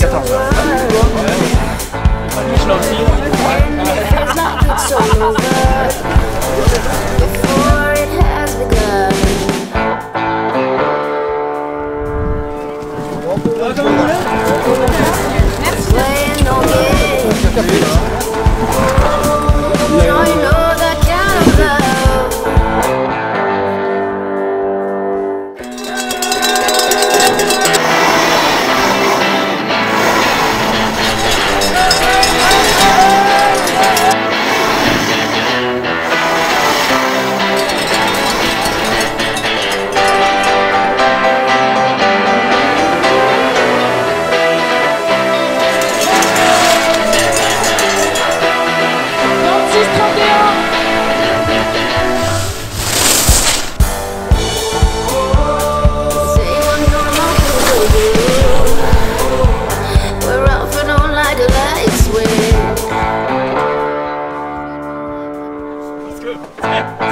14 heures. Je l'en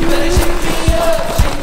you better shake me up.